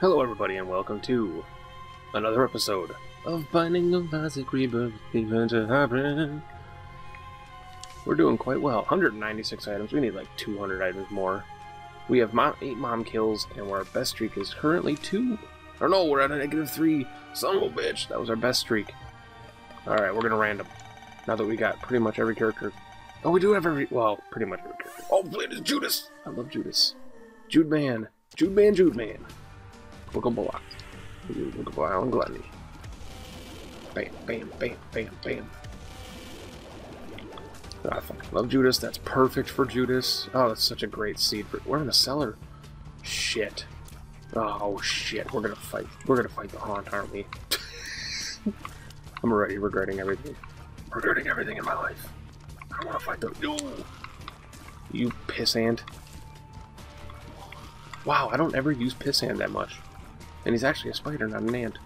Hello, everybody, and welcome to another episode of Binding of Isaac Rebirth Adventure Hybrid. We're doing quite well. 196 items. We need like 200 items more. We have mom, 8 mom kills, and our best streak is currently 2. Or no, we're at a negative 3. Son of a bitch. That was our best streak. Alright, we're gonna random. Now that we got pretty much every character. Oh, we do have every. Well, pretty much every character. Oh, it is Judas! I love Judas. Jude Man. Jude Man, Jude Man. Book of Island Gluttony. Bam, bam, bam, bam, bam. Ah, I fucking love Judas. That's perfect for Judas. Oh, that's such a great seed. For... We're in the cellar. Shit. Oh, shit. We're gonna fight. We're gonna fight the Haunt, aren't we? I'm already regretting everything. Regretting everything in my life. I wanna fight the... No! You pissant. Wow, I don't ever use pissant that much. And he's actually a spider, not an ant.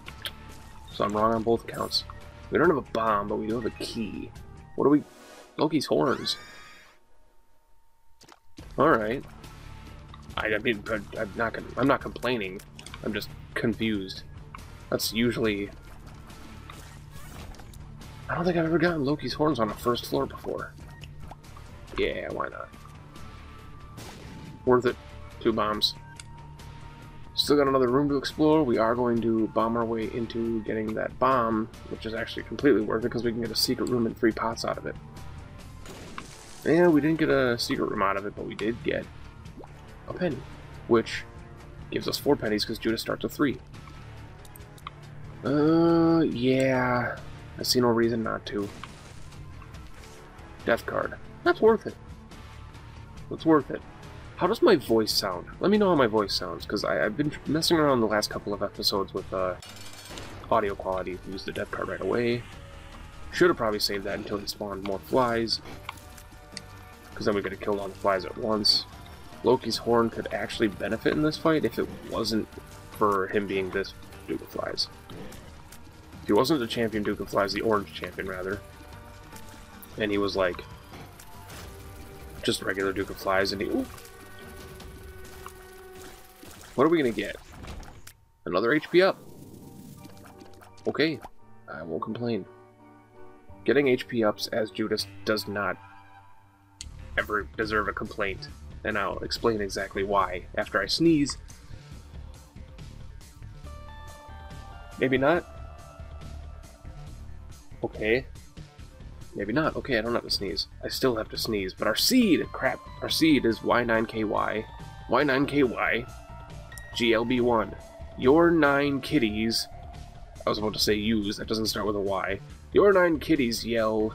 So I'm wrong on both counts. We don't have a bomb, but we do have a key. What are we... Loki's horns. Alright. I, I mean, I'm not, I'm not complaining. I'm just confused. That's usually... I don't think I've ever gotten Loki's horns on a first floor before. Yeah, why not? Worth it. Two bombs. Still got another room to explore. We are going to bomb our way into getting that bomb, which is actually completely worth it because we can get a secret room and three pots out of it. And we didn't get a secret room out of it, but we did get a penny, which gives us four pennies because Judas starts with three. Uh, yeah. I see no reason not to. Death card. That's worth it. That's worth it. How does my voice sound? Let me know how my voice sounds, because I've been messing around the last couple of episodes with uh, audio quality. Use the death card right away. Should have probably saved that until he spawned more flies, because then we could have killed all the flies at once. Loki's horn could actually benefit in this fight if it wasn't for him being this Duke of Flies. If he wasn't the champion Duke of Flies, the orange champion rather, and he was like just regular Duke of Flies, and he. Ooh, what are we gonna get? Another HP up. Okay, I won't complain. Getting HP ups as Judas does not ever deserve a complaint, and I'll explain exactly why after I sneeze. Maybe not. Okay. Maybe not. Okay, I don't have to sneeze. I still have to sneeze, but our seed! Crap. Our seed is Y9KY. Y9KY. GLB1. Your nine kitties. I was about to say use, that doesn't start with a Y. Your nine kitties yell,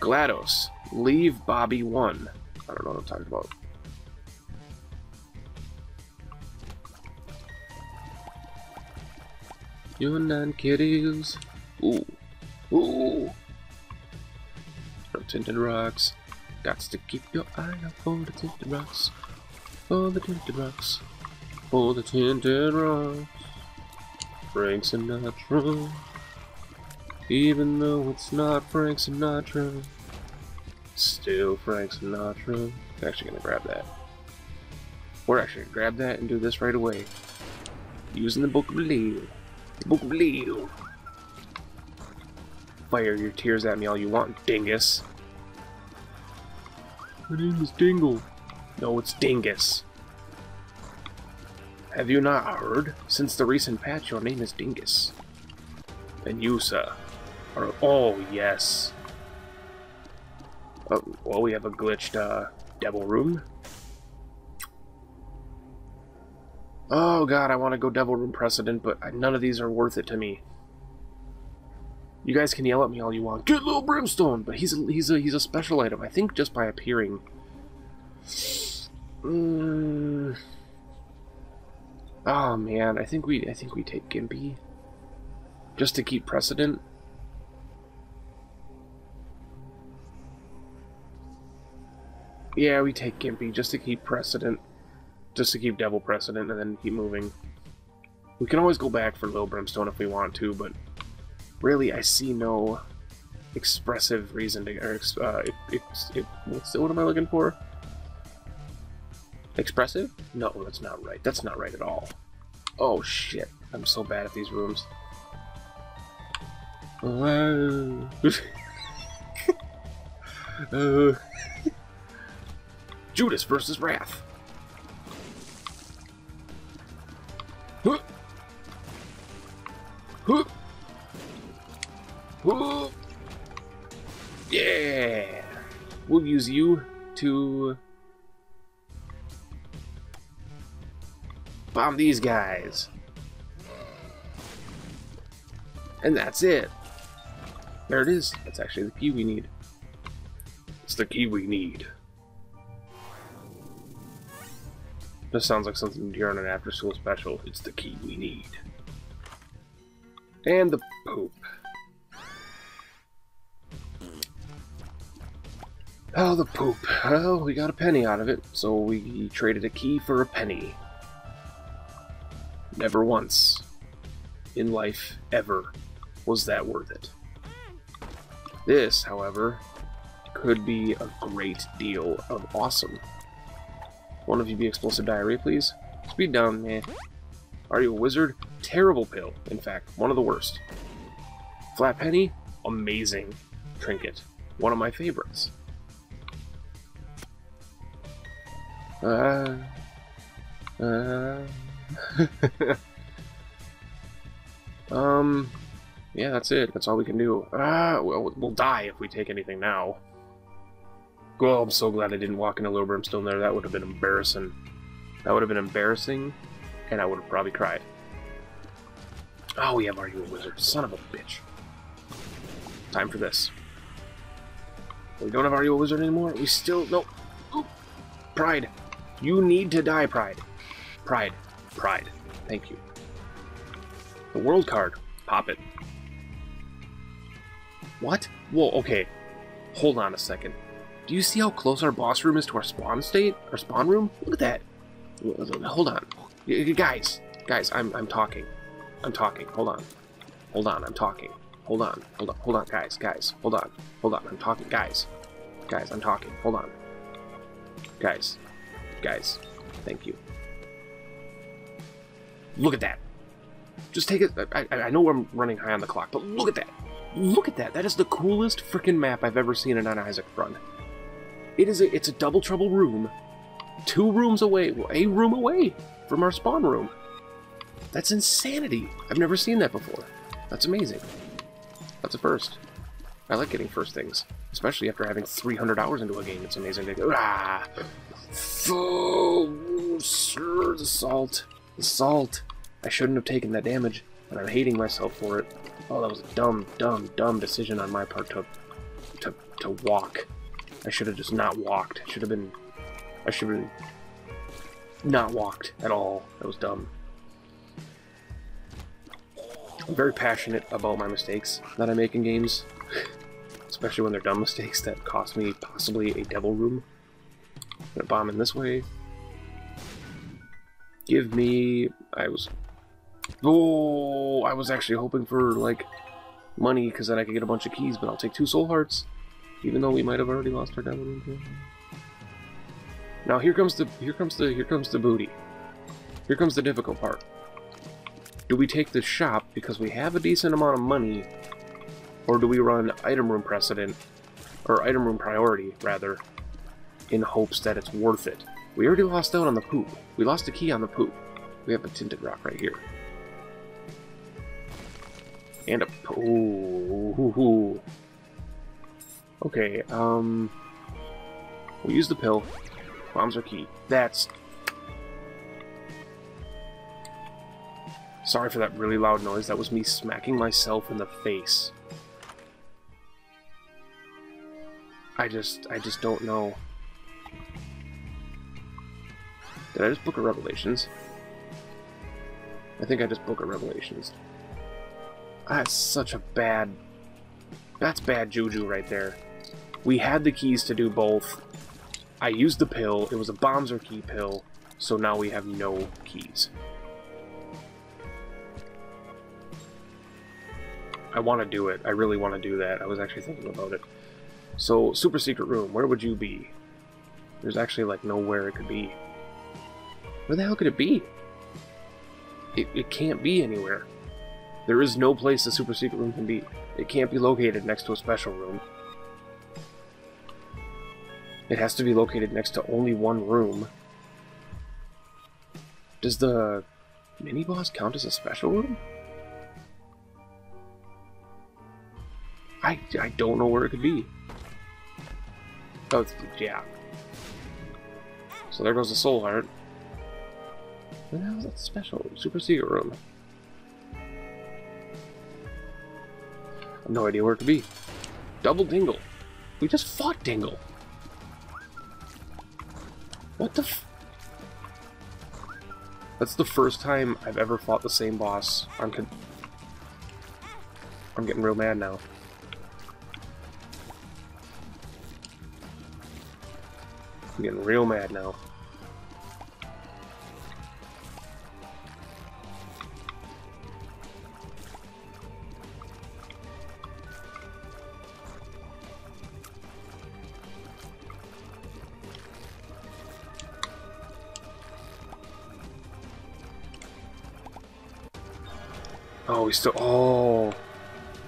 GLaDOS, leave Bobby one. I don't know what I'm talking about. Your nine kitties. Ooh. Ooh. No tinted rocks. Got to keep your eye out for the tinted rocks. For the tinted rocks for the tinted rocks. Frank Sinatra. Even though it's not Frank Sinatra, still Frank Sinatra. I'm actually gonna grab that. We're actually gonna grab that and do this right away. Using the Book of Leo. The Book of Leo. Fire your tears at me all you want, dingus. My name is Dingle. No, it's Dingus. Have you not heard? Since the recent patch, your name is Dingus. And you, sir, are... Oh, yes. Oh, well, we have a glitched, uh, Devil Room. Oh, God, I want to go Devil Room Precedent, but none of these are worth it to me. You guys can yell at me all you want. Get little brimstone, but he's a, he's a he's a special item. I think just by appearing. Mm. Oh man, I think we I think we take Gimpy. Just to keep precedent. Yeah, we take Gimpy just to keep precedent. Just to keep Devil precedent and then keep moving. We can always go back for Lil Brimstone if we want to, but really I see no expressive reason to... Or, uh, it, it, it, what's, what am I looking for? Expressive? No, that's not right. That's not right at all. Oh shit. I'm so bad at these rooms. Whoa. uh, Judas versus Wrath. Huh. Huh. Huh. Yeah. We'll use you to bomb these guys. And that's it. There it is. That's actually the key we need. It's the key we need. This sounds like something you'd hear on an after school special. It's the key we need. And the poop. Oh, the poop. Well, we got a penny out of it, so we traded a key for a penny. Never once in life, ever, was that worth it. This, however, could be a great deal of awesome. One of you be explosive diarrhea, please? Speed down, man. Are you a wizard? Terrible pill, in fact, one of the worst. Flat penny? Amazing trinket. One of my favorites. Uh, uh, um, yeah, that's it. That's all we can do. Ah, well, we'll die if we take anything now. Well, I'm so glad I didn't walk into Lil Brimstone there. That would have been embarrassing. That would have been embarrassing, and I would have probably cried. Oh, we have Are You a Wizard? Son of a bitch. Time for this. We don't have Are You a Wizard anymore? We still... No. Oop. Pride. You need to die, Pride. Pride. Pride. Thank you. The World card. Pop it. What? Whoa, okay. Hold on a second. Do you see how close our boss room is to our spawn state? Our spawn room? Look at that. Hold on. Guys, guys, I'm, I'm talking. I'm talking. Hold on. Hold on, I'm talking. Hold on. Hold on. Hold on, guys, guys. Hold on. Hold on. I'm talking. Guys. Guys, I'm talking. Hold on. Guys. Guys. Thank you. Look at that. Just take it. I, I know I'm running high on the clock, but look at that. Look at that. That is the coolest freaking map I've ever seen in an Isaac run. It is a, it's a double trouble room. Two rooms away, a room away from our spawn room. That's insanity. I've never seen that before. That's amazing. That's a first. I like getting first things, especially after having 300 hours into a game. It's amazing go, ah, oh, sir, the salt, the salt. I shouldn't have taken that damage, and I'm hating myself for it. Oh, that was a dumb, dumb, dumb decision on my part to, to, to walk. I should have just not walked. I should have been, I should have not walked at all. That was dumb. I'm very passionate about my mistakes that I make in games, especially when they're dumb mistakes that cost me possibly a devil room. I'm gonna bomb in this way. Give me... I was Oh, I was actually hoping for, like, money, because then I could get a bunch of keys, but I'll take two soul hearts, even though we might have already lost our devil Now here comes the here comes the here comes the booty. Here comes the difficult part. Do we take the shop because we have a decent amount of money, or do we run item room precedent, or item room priority, rather, in hopes that it's worth it? We already lost out on the poop. We lost a key on the poop. We have a tinted rock right here. And a... Ooh, Okay, um... We'll use the pill. Bombs are key. That's... Sorry for that really loud noise. That was me smacking myself in the face. I just... I just don't know. Did I just Book of Revelations? I think I just Book of Revelations. That's such a bad... That's bad juju right there. We had the keys to do both. I used the pill. It was a Bombs Are Key pill. So now we have no keys. I want to do it. I really want to do that. I was actually thinking about it. So, super secret room. Where would you be? There's actually, like, nowhere it could be. Where the hell could it be? It, it can't be anywhere. There is no place the super secret room can be. It can't be located next to a special room. It has to be located next to only one room. Does the mini boss count as a special room? I, I don't know where it could be. Oh, it's, yeah. So there goes the soul heart. Where the hell is that special super secret room? No idea where it could be. Double Dingle. We just fought Dingle. What the That's the first time I've ever fought the same boss. I'm I'm getting real mad now. I'm getting real mad now. We still... Oh...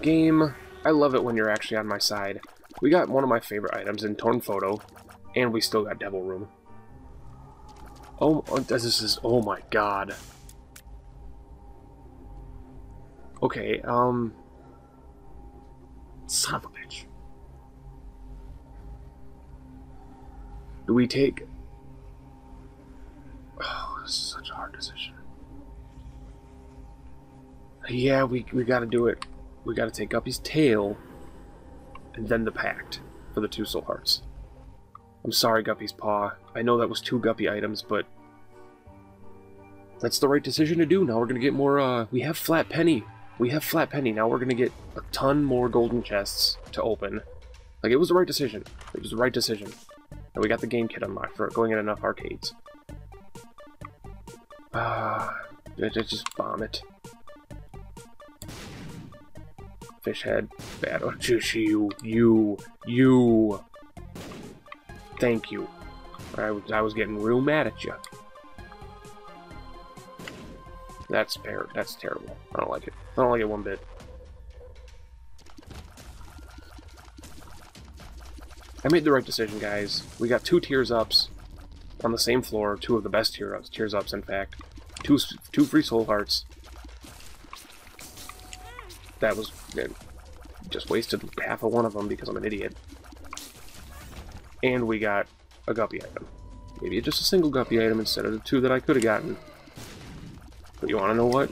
Game, I love it when you're actually on my side. We got one of my favorite items in Torn Photo, and we still got Devil Room. Oh, oh this is... Oh my god. Okay, um... Son of a bitch. Do we take... Yeah, we, we gotta do it. We gotta take Guppy's tail, and then the Pact for the two soul hearts. I'm sorry, Guppy's Paw. I know that was two Guppy items, but that's the right decision to do. Now we're gonna get more, uh, we have Flat Penny. We have Flat Penny. Now we're gonna get a ton more golden chests to open. Like, it was the right decision. It was the right decision. And we got the game kit unlocked for going in enough arcades. Ah, uh, just bomb Fish head. Bad. Oh, just you. You. You. Thank you. I was, I was getting real mad at you. That's fair. That's terrible. I don't like it. I don't like it one bit. I made the right decision, guys. We got two tears ups on the same floor. Two of the best tear ups. Tears ups, in fact. Two two free soul hearts that was just wasted half of one of them because I'm an idiot. And we got a guppy item. Maybe just a single guppy item instead of the two that I could have gotten. But you want to know what?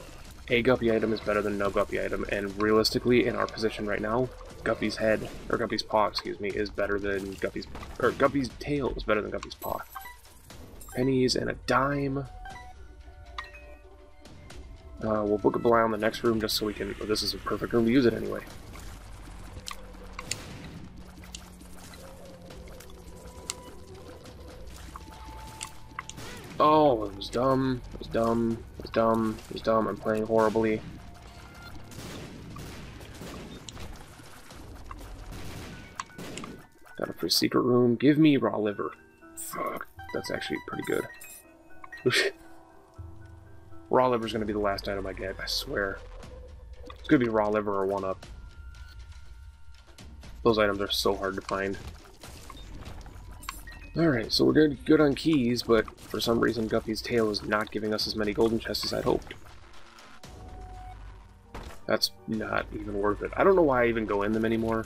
A guppy item is better than no guppy item, and realistically, in our position right now, Guppy's head, or Guppy's paw, excuse me, is better than Guppy's, or Guppy's tail is better than Guppy's paw. Pennies and a dime. Uh, we'll Book of Belial on the next room just so we can... this is a perfect room to use it anyway. Oh, it was dumb. It was dumb. It was dumb. It was dumb. I'm playing horribly. Got a free secret room. Give me raw liver. Fuck. That's actually pretty good. Raw liver is going to be the last item I get, I swear. It's to be raw liver or one-up. Those items are so hard to find. Alright, so we're good, good on keys, but for some reason Guppy's tail is not giving us as many golden chests as I'd hoped. That's not even worth it. I don't know why I even go in them anymore.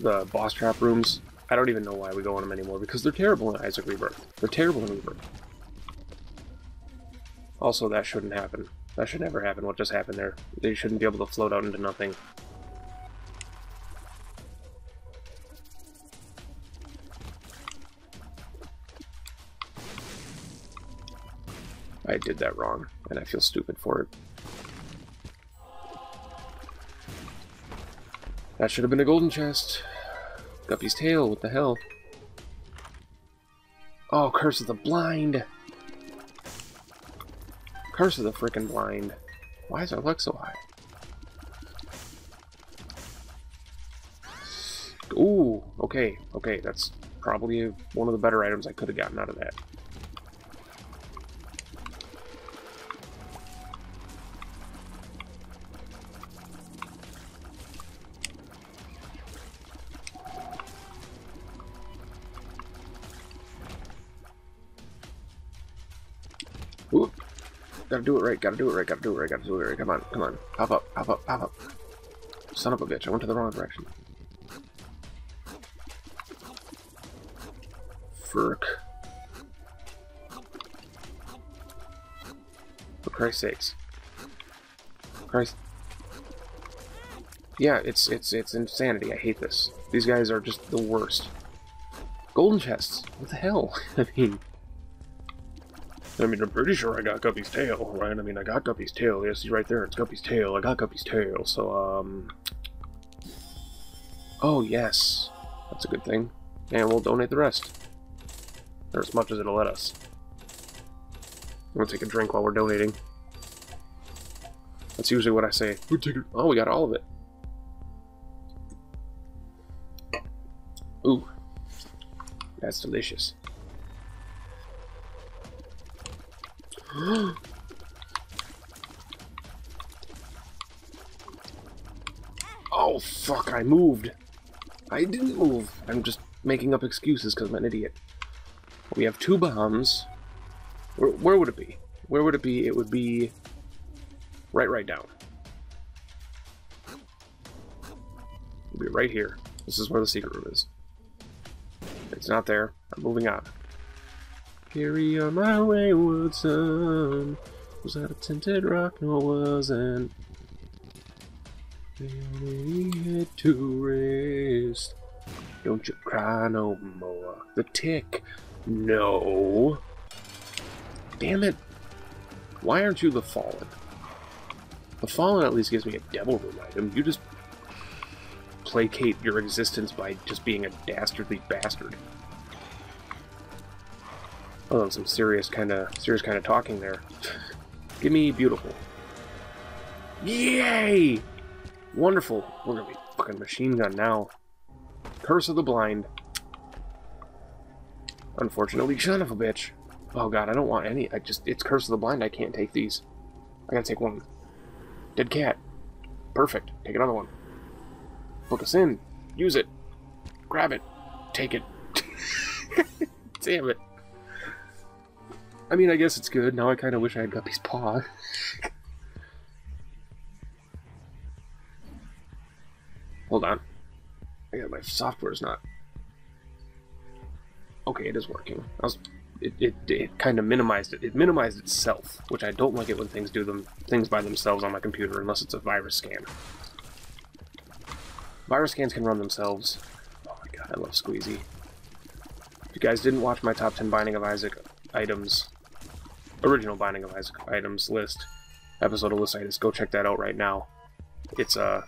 The boss trap rooms, I don't even know why we go in them anymore, because they're terrible in Isaac Rebirth. They're terrible in Rebirth. Also, that shouldn't happen. That should never happen, what just happened there. They shouldn't be able to float out into nothing. I did that wrong, and I feel stupid for it. That should have been a golden chest. Guppy's tail, what the hell? Oh, Curse of the Blind! Curse of the freaking blind. Why is our luck so high? Ooh, okay, okay, that's probably one of the better items I could have gotten out of that. Gotta do it right, gotta do it right, gotta do it right, gotta do it right. Come on, come on. Pop up, pop up, pop up. Son of a bitch, I went to the wrong direction. Furk. For Christ's sakes. Christ. Yeah, it's it's it's insanity. I hate this. These guys are just the worst. Golden chests. What the hell? I mean, I mean, I'm pretty sure I got Guppy's tail, right? I mean, I got Guppy's tail. Yes, he's right there. It's Guppy's tail. I got Guppy's tail. So, um... Oh, yes. That's a good thing. And we'll donate the rest. Or as much as it'll let us. We'll take a drink while we're donating. That's usually what I say. We take it. Oh, we got all of it. Ooh. That's delicious. oh, fuck, I moved. I didn't move. I'm just making up excuses because I'm an idiot. We have two bombs. Where, where would it be? Where would it be? It would be right, right down. It would be right here. This is where the secret room is. It's not there. I'm moving on. Carry on my wayward son. Was that a tinted rock? No, it wasn't. We had to rest. Don't you cry no more. The tick. No. Damn it. Why aren't you the Fallen? The Fallen at least gives me a Devil Room item. You just placate your existence by just being a dastardly bastard. Oh, some serious kind of serious kind of talking there. Give me beautiful. Yay! Wonderful. We're gonna be fucking machine gun now. Curse of the blind. Unfortunately, son of a bitch. Oh god, I don't want any. I just it's curse of the blind. I can't take these. I gotta take one. Dead cat. Perfect. Take another one. Book of Sin. Use it. Grab it. Take it. Damn it. I mean, I guess it's good. Now I kind of wish I had Guppy's paw. Hold on. I got my software's not. Okay, it is working. I was, it, it, it kind of minimized it. It minimized itself, which I don't like it when things do them things by themselves on my computer unless it's a virus scan. Virus scans can run themselves. Oh my god, I love Squeezy. If you guys didn't watch my top 10 Binding of Isaac items, original Binding of Isaac items list, episode of Lycitis, go check that out right now. It's, uh,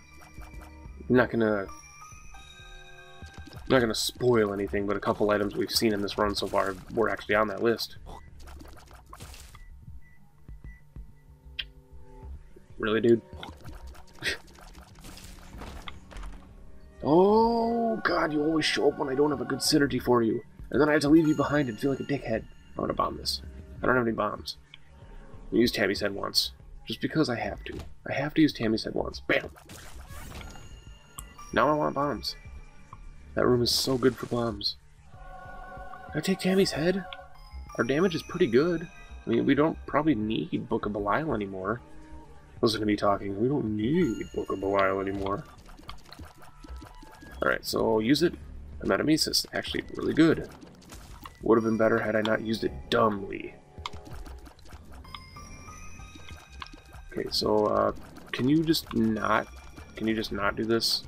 not gonna not gonna spoil anything, but a couple items we've seen in this run so far were actually on that list. Really, dude? oh, God, you always show up when I don't have a good synergy for you. And then I have to leave you behind and feel like a dickhead. I'm gonna bomb this. I don't have any bombs. I used Tammy's head once. Just because I have to. I have to use Tammy's head once. Bam! Now I want bombs. That room is so good for bombs. Can I take Tammy's head? Our damage is pretty good. I mean, we don't probably need Book of Belial anymore. Listen to me talking. We don't need Book of Belial anymore. Alright, so use it. Metamesis. Actually, really good. Would have been better had I not used it dumbly. Okay, so, uh, can you just not... Can you just not do this?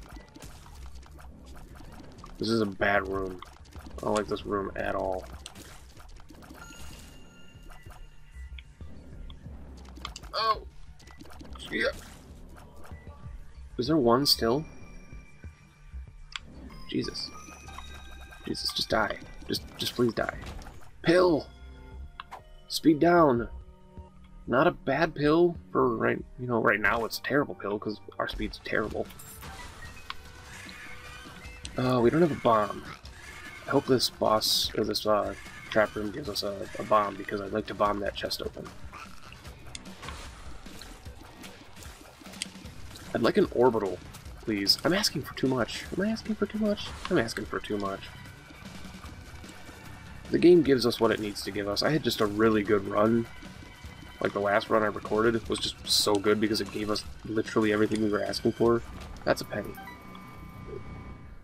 This is a bad room. I don't like this room at all. Oh! Yeah. Is there one still? Jesus. Jesus, just die. Just, just please die. Pill! Speed down! Not a bad pill for right, you know, right now it's a terrible pill because our speed's terrible. Oh, we don't have a bomb. I hope this boss, or this uh, trap room gives us a, a bomb, because I'd like to bomb that chest open. I'd like an orbital, please. I'm asking for too much. Am I asking for too much? I'm asking for too much. The game gives us what it needs to give us. I had just a really good run. Like the last run I recorded, was just so good because it gave us literally everything we were asking for. That's a penny.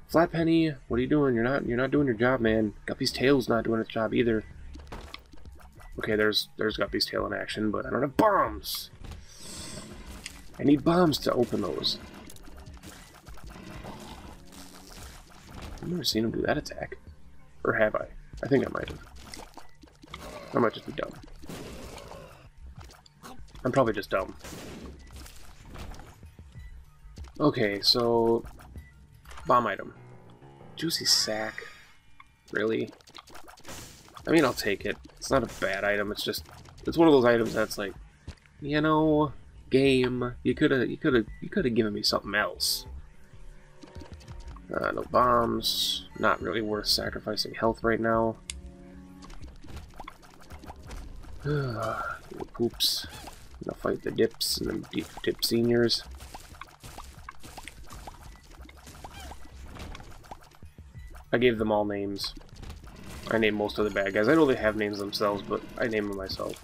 Flat penny, what are you doing? You're not you're not doing your job, man. Guppy's tail's not doing its job either. Okay, there's there's Guppy's tail in action, but I don't have bombs. I need bombs to open those. I've never seen him do that attack. Or have I? I think I might have. I might just be dumb. I'm probably just dumb. Okay, so... Bomb item. Juicy sack. Really? I mean, I'll take it. It's not a bad item, it's just... It's one of those items that's like... You know... Game... You could've... You could've... You could've given me something else. Uh, no bombs. Not really worth sacrificing health right now. Poops. Gonna fight the dips and the dip, dip seniors. I gave them all names. I named most of the bad guys. I know they have names themselves, but I name them myself.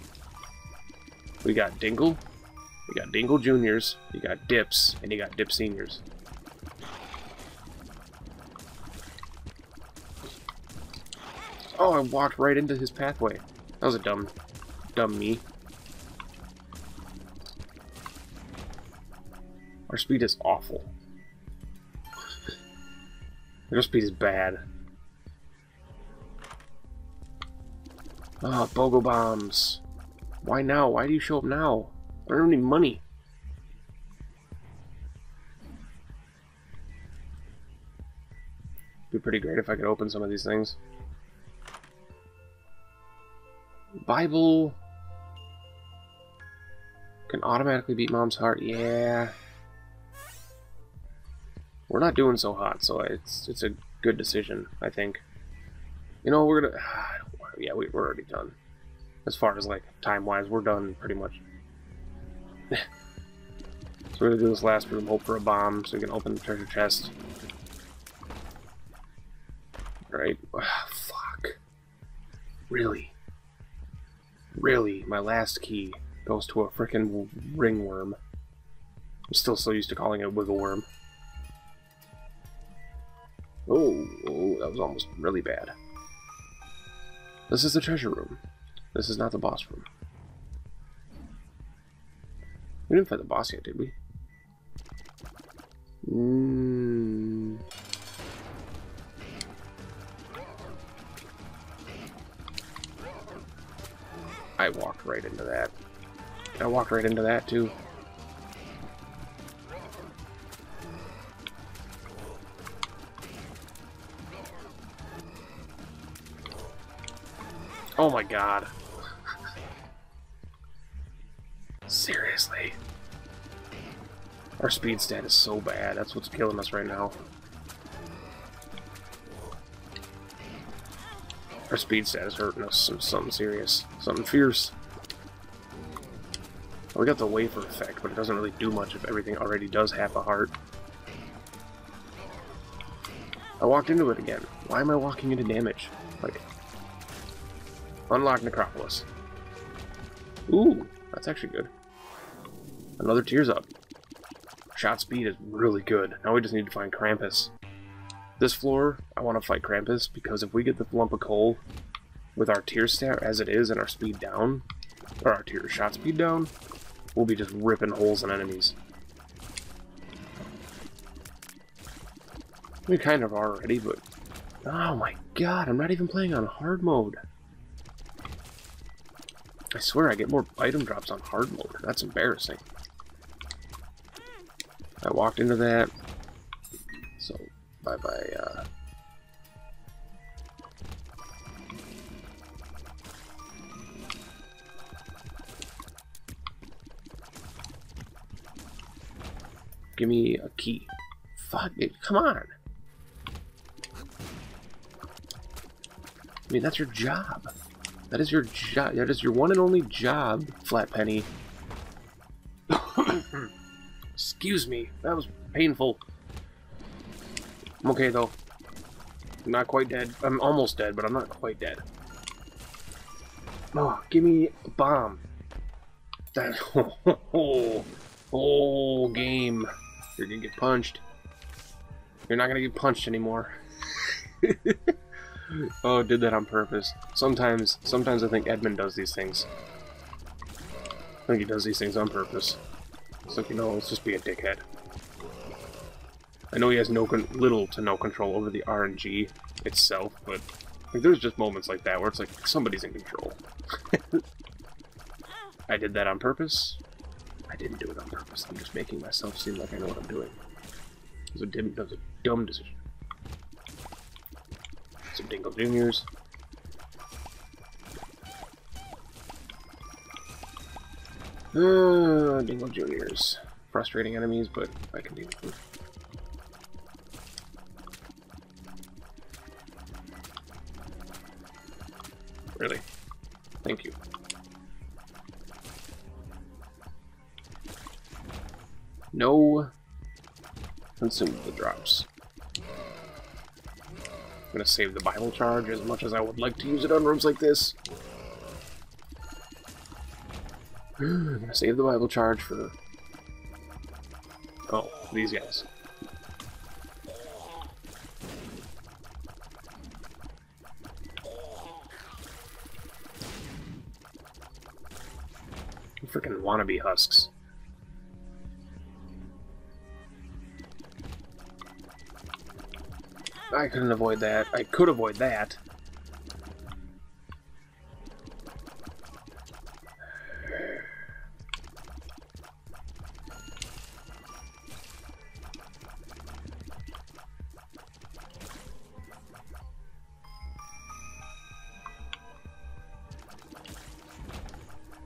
We got Dingle, we got Dingle Juniors, you got Dips, and you got Dip Seniors. Oh, I walked right into his pathway. That was a dumb, dumb me. Our speed is awful. Our speed is bad. Oh, BOGO bombs. Why now? Why do you show up now? I don't have any money. Be pretty great if I could open some of these things. Bible can automatically beat Mom's heart. Yeah. We're not doing so hot, so it's it's a good decision, I think. You know, we're gonna... yeah, we, we're already done. As far as, like, time-wise, we're done, pretty much. so we're gonna do this last room, hope for a bomb, so we can open the treasure chest. Right. fuck. Really? Really? My last key goes to a frickin' ringworm. I'm still so used to calling it wiggle worm. Oh, oh, that was almost really bad. This is the treasure room. This is not the boss room. We didn't fight the boss yet, did we? Mm. I walked right into that. I walked right into that, too. Oh my god. Seriously. Our speed stat is so bad. That's what's killing us right now. Our speed stat is hurting us some something serious. Something fierce. we got the wafer effect, but it doesn't really do much if everything already does half a heart. I walked into it again. Why am I walking into damage? Like, Unlock Necropolis. Ooh, that's actually good. Another Tears Up. Shot speed is really good. Now we just need to find Krampus. This floor, I want to fight Krampus because if we get the lump of coal with our tear stat as it is and our speed down, or our tear shot speed down, we'll be just ripping holes in enemies. We kind of are already, but... Oh my god, I'm not even playing on hard mode. I swear I get more item drops on hard mode. That's embarrassing. I walked into that. So, bye-bye, uh... Give me a key. Fuck it, come on! I mean, that's your job. That is your job. That is your one and only job, Flat Penny. Excuse me. That was painful. I'm okay, though. I'm not quite dead. I'm almost dead, but I'm not quite dead. Oh, give me a bomb. That oh, oh, game. You're gonna get punched. You're not gonna get punched anymore. oh, did that on purpose. Sometimes, sometimes I think Edmund does these things. I think he does these things on purpose. It's like, you know, let's just be a dickhead. I know he has no little to no control over the RNG itself, but like, there's just moments like that where it's like somebody's in control. I did that on purpose. I didn't do it on purpose. I'm just making myself seem like I know what I'm doing. It was a, dim, it was a dumb decision. Dingle Juniors. Uh, Dingle Juniors. Frustrating enemies, but I can deal with them. Really? Thank you. No consumable drops. I'm gonna save the Bible charge as much as I would like to use it on rooms like this. I'm gonna save the Bible charge for... Oh, these guys. Freaking wannabe husks. I couldn't avoid that. I could avoid that.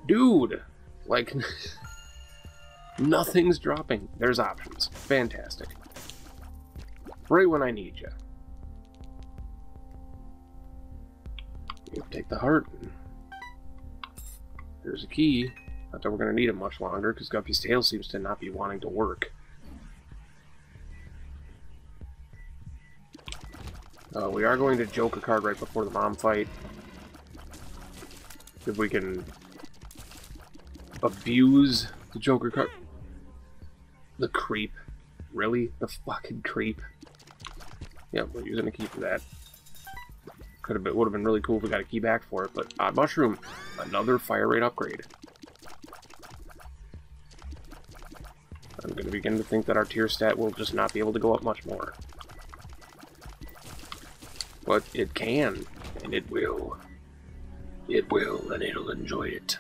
Dude! Like, nothing's dropping. There's options. Fantastic. Right when I need you. Take the heart. There's a key. Not that we're going to need it much longer, because Guppy's tail seems to not be wanting to work. Uh, we are going to joke a card right before the mom fight. If we can abuse the Joker card. The creep. Really? The fucking creep. Yeah, we're using a key for that. Could have been, would have been really cool if we got a key back for it, but Odd Mushroom, another fire rate upgrade. I'm going to begin to think that our tear stat will just not be able to go up much more. But it can, and it will. It will, and it'll enjoy it.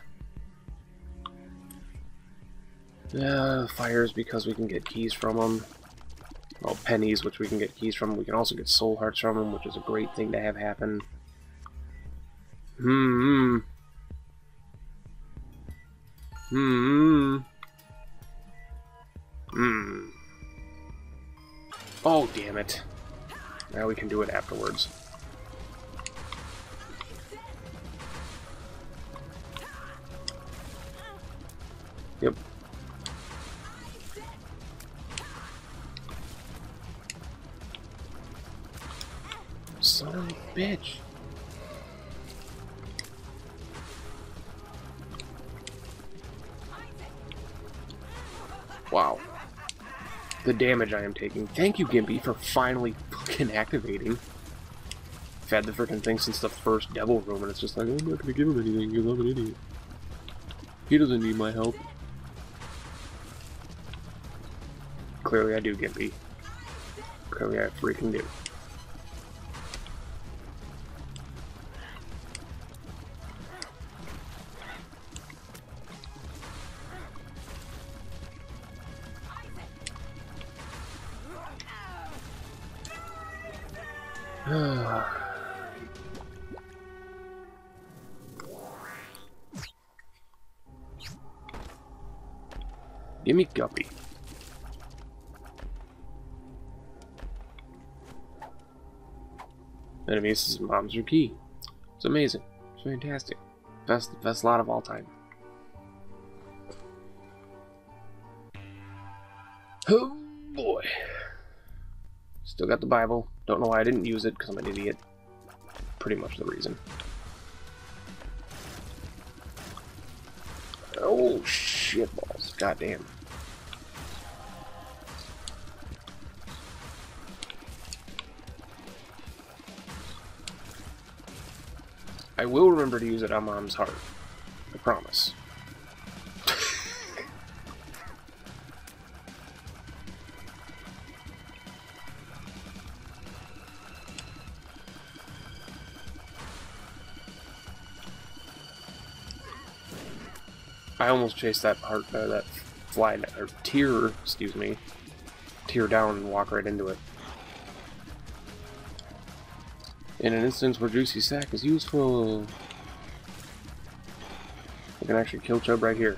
Yeah, fires because we can get keys from them well, pennies, which we can get keys from. We can also get soul hearts from them, which is a great thing to have happen. Hmm. Hmm. Hmm. Oh, damn it. Now we can do it afterwards. Yep. Bitch. Wow. The damage I am taking. Thank you, Gimpy, for finally fucking activating. I've had the freaking thing since the first Devil Room, and it's just like, I'm not gonna give him anything because I'm an idiot. He doesn't need my help. Clearly I do, Gimpy. Clearly I freaking do. Enemies' moms are key. It's amazing. It's fantastic. Best best lot of all time. Oh boy. Still got the Bible. Don't know why I didn't use it, because I'm an idiot. Pretty much the reason. Oh, shit balls. Goddamn. I will remember to use it on Mom's heart. I promise. I almost chased that part, uh, that fly, or tear, excuse me, tear down and walk right into it. In an instance where Juicy Sack is useful, I can actually kill Chub right here.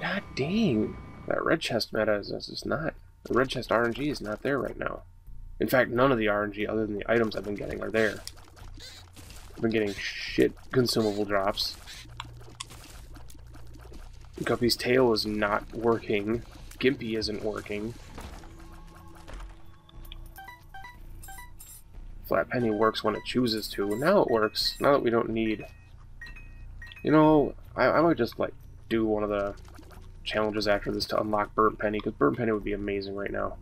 God dang! That red chest meta is just not. The red chest RNG is not there right now. In fact, none of the RNG other than the items I've been getting are there. I've been getting shit consumable drops. Guppy's tail is not working. Gimpy isn't working. Flat Penny works when it chooses to. Now it works. Now that we don't need... You know, I, I might just, like, do one of the challenges after this to unlock Burnt Penny, because Burnt Penny would be amazing right now.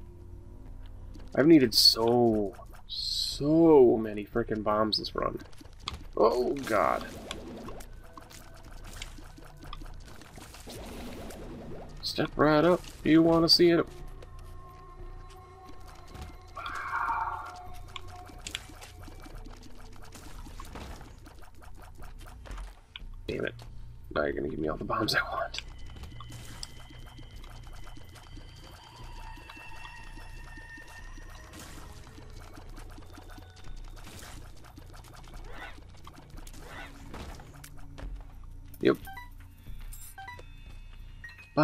I've needed so, so many freaking bombs this run. Oh, God. Step right up. You want to see it? Damn it. Now you're going to give me all the bombs I want.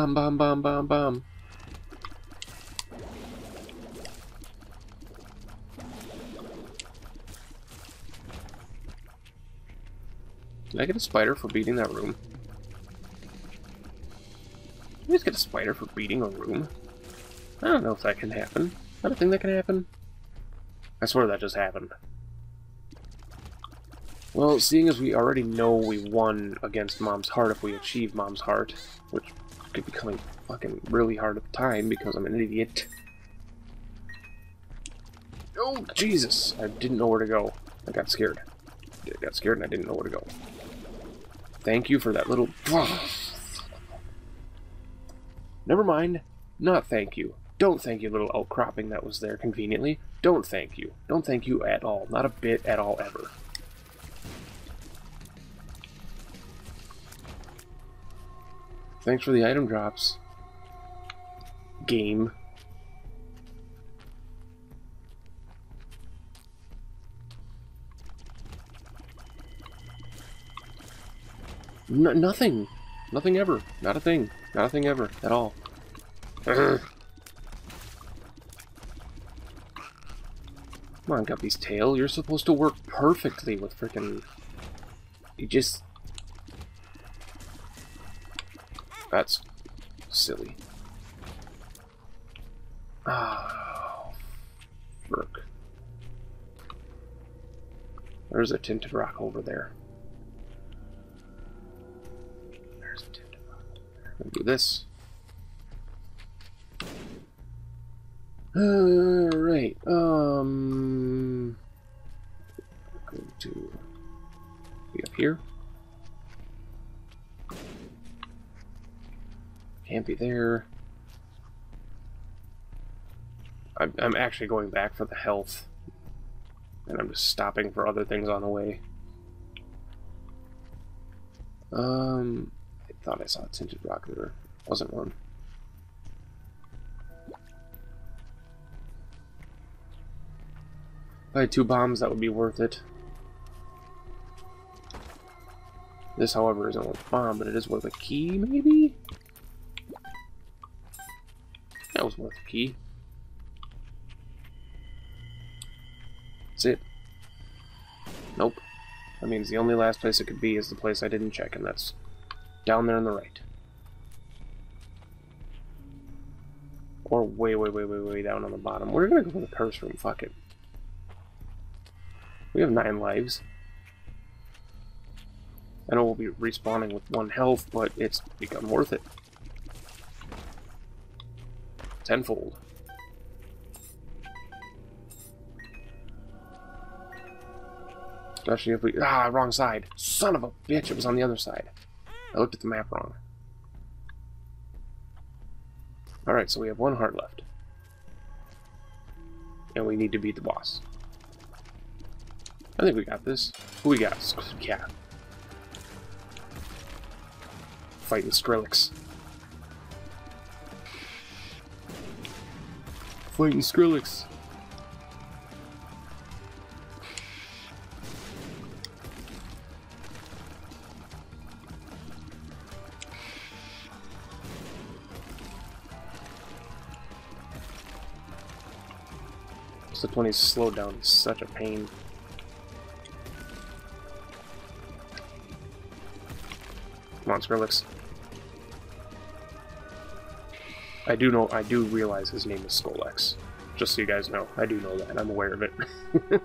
Bomb, bomb, bomb, bomb, bomb. Did I get a spider for beating that room? Did I just get a spider for beating a room? I don't know if that can happen. Is that a thing that can happen? I swear that just happened. Well, seeing as we already know we won against Mom's Heart if we achieve Mom's Heart, which could be coming fucking really hard at the time because I'm an idiot. Oh, Jesus! I didn't know where to go. I got scared. I got scared and I didn't know where to go. Thank you for that little... Never mind. Not thank you. Don't thank you, little outcropping that was there conveniently. Don't thank you. Don't thank you at all. Not a bit at all ever. Thanks for the item drops. Game. Nothing. Nothing ever. Not a thing. Not a thing ever. At all. Come on, Guppy's tail. You're supposed to work perfectly with freaking. You just That's silly. Oh, frick. There's a tinted rock over there. There's a tinted rock do this. Alright, um... Going to be up here. Can't be there. I'm, I'm actually going back for the health. And I'm just stopping for other things on the way. Um, I thought I saw a tinted rock there. Wasn't one. If I had two bombs, that would be worth it. This, however, isn't worth a bomb, but it is worth a key, maybe? That was worth a key. That's it. Nope. That means the only last place it could be is the place I didn't check, and that's down there on the right. Or way, way, way, way, way down on the bottom. We're gonna go to the curse room, fuck it. We have nine lives. I know we'll be respawning with one health, but it's become worth it. Tenfold. Especially if we... Ah, wrong side. Son of a bitch, it was on the other side. I looked at the map wrong. Alright, so we have one heart left. And we need to beat the boss. I think we got this. Who we got? Cat. Fighting Skrillex. Fighting Skrillex. When he's slowed down, he's such a pain. Come on, Skrillex. I do know, I do realize his name is Skolex. Just so you guys know. I do know that. I'm aware of it.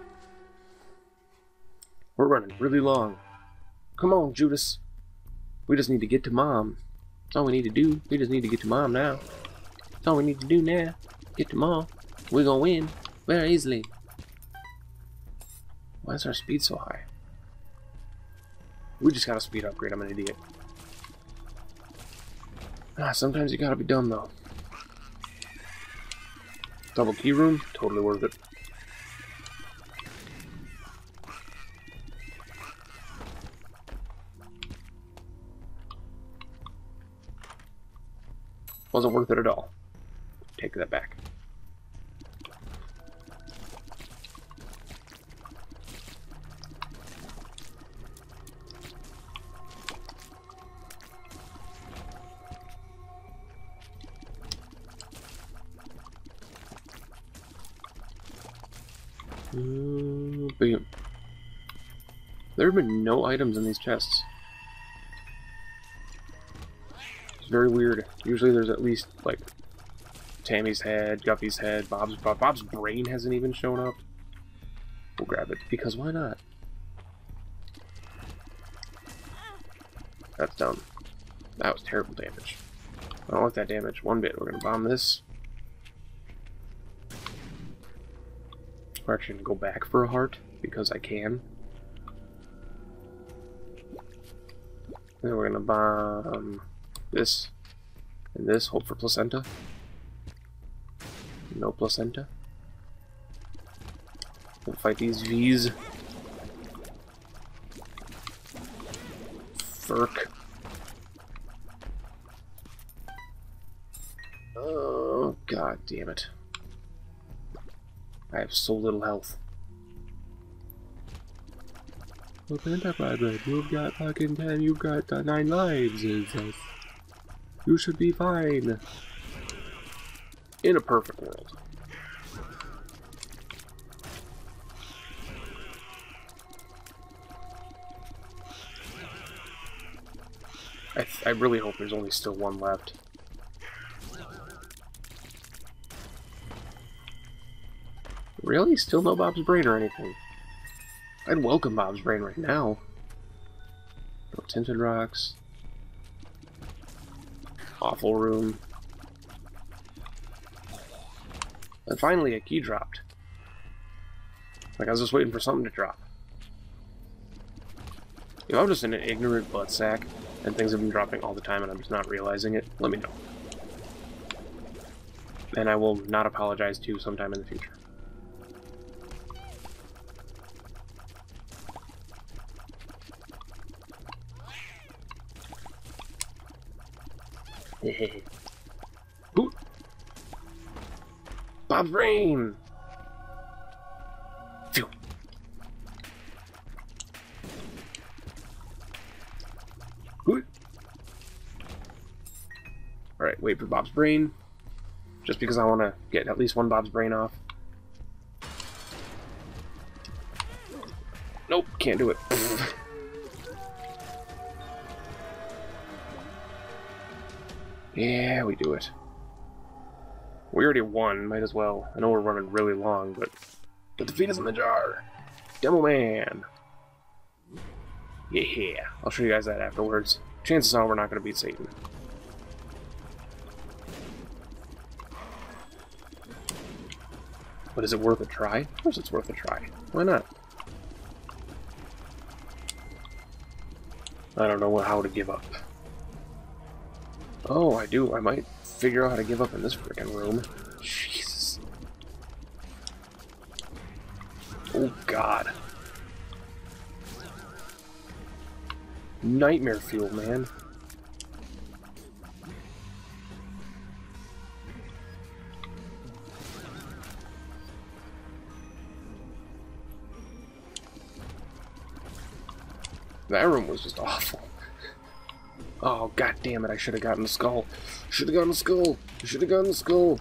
We're running really long. Come on, Judas. We just need to get to Mom. That's all we need to do. We just need to get to Mom now. That's all we need to do now. Get to Mom. We're gonna win. Very easily. Why is our speed so high? We just got a speed upgrade. I'm an idiot. Ah, sometimes you gotta be dumb, though. Double key room, totally worth it. Wasn't worth it at all. Take that back. There have been no items in these chests. It's very weird. Usually there's at least, like, Tammy's head, Guppy's head, Bob's Bob's brain hasn't even shown up. We'll grab it, because why not? That's done. That was terrible damage. I don't like that damage one bit. We're gonna bomb this. We're actually gonna go back for a heart because I can. Then we're gonna bomb this and this. Hope for placenta. No placenta. We'll fight these V's. Furk. Oh, god damn it. I have so little health. Look at that. You've got fucking 10, you've got uh, 9 lives. Jesus. You should be fine. In a perfect world. I, I really hope there's only still one left. Really? Still no Bob's Brain or anything? I'd welcome Bob's Brain right now. No tinted rocks. Awful room. And finally a key dropped. Like I was just waiting for something to drop. If I'm just an ignorant butt sack and things have been dropping all the time and I'm just not realizing it, let me know. And I will not apologize to you sometime in the future. Ooh. Bob's brain! Phew. Alright, wait for Bob's brain. Just because I want to get at least one Bob's brain off. Nope, can't do it. Yeah, we do it. We already won, might as well. I know we're running really long, but the defeat is in the jar. Demo Man. Yeah, I'll show you guys that afterwards. Chances are we're not going to beat Satan. But is it worth a try? Of course it's worth a try. Why not? I don't know how to give up. Oh, I do. I might figure out how to give up in this freaking room. Jesus. Oh, God. Nightmare fuel, man. That room was just awful. Oh, god damn it, I should have gotten the skull. Should have gotten the skull. Should have gotten the skull.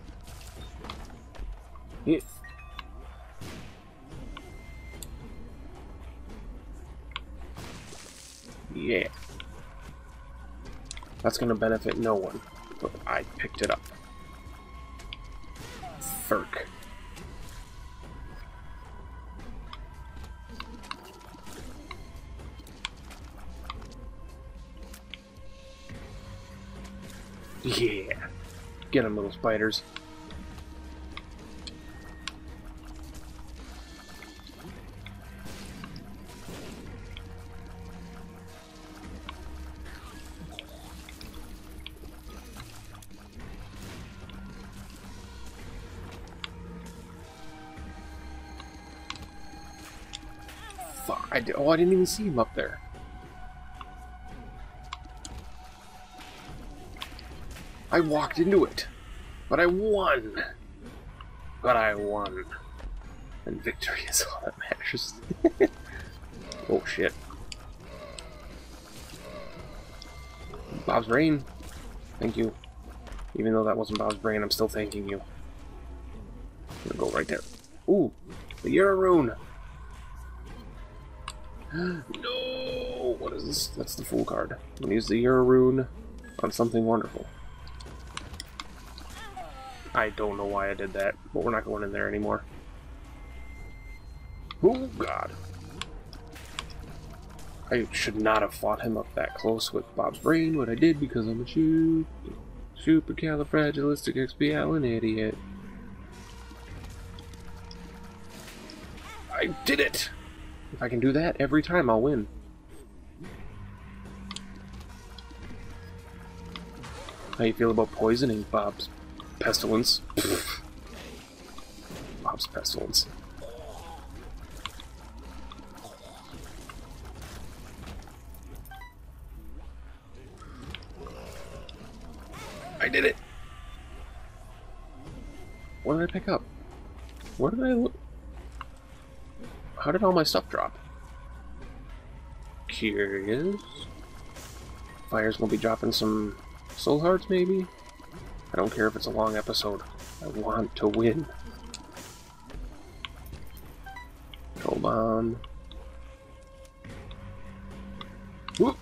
Yeah. Yeah. That's gonna benefit no one, but I picked it up. Ferk. Yeah. Get them, little spiders. Fuck, I did, oh, I didn't even see him up there. I walked into it. But I won. But I won. And victory is all that matters. oh shit. Bob's brain. Thank you. Even though that wasn't Bob's brain, I'm still thanking you. I'm gonna go right there. Ooh, the rune. no! What is this? That's the Fool card. I'm gonna use the rune on something wonderful. I don't know why I did that, but we're not going in there anymore. Oh, God. I should not have fought him up that close with Bob's brain, but I did because I'm a shoot, supercalifragilisticexpialin idiot. I did it! If I can do that every time, I'll win. How you feel about poisoning Bob's pestilence? Bob's pestilence. I did it! What did I pick up? Where did I look? How did all my stuff drop? Curious. Fire's gonna be dropping some soul hearts, maybe? I don't care if it's a long episode. I want to win. Hold on. Whoop.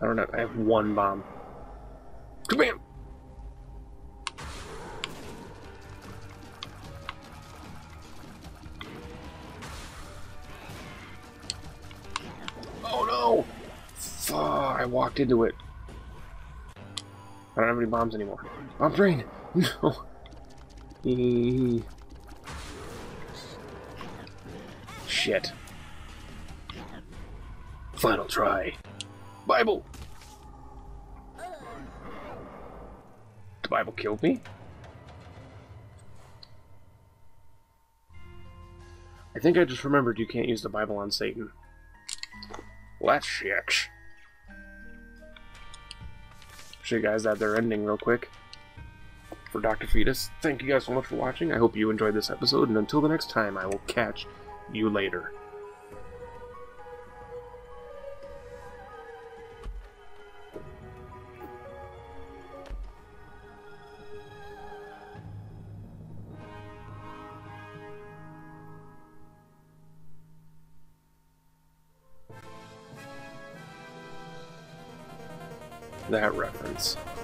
I don't know. I have one bomb. Fuck, into it. I don't have any bombs anymore. Bomb drain! No! Shit. Final try. Bible! The Bible killed me? I think I just remembered you can't use the Bible on Satan. Let's check show you guys that they're ending real quick. For Dr. Fetus, thank you guys so much for watching. I hope you enjoyed this episode, and until the next time, I will catch you later. that route reference.